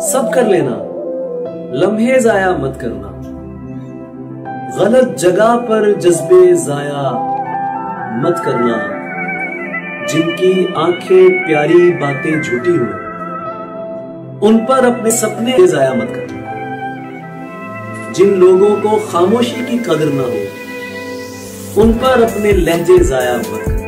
सब कर लेना। लम्हे जाया मत करना। गलत जगह पर जज्बे जाया मत करना। जिनकी आँखें प्यारी बातें झूठी हो, उन पर अपने सपने जाया मत करना। जिन लोगों को खामोशी की कदर ना हो, उन पर अपने लहजे जाया मत करना।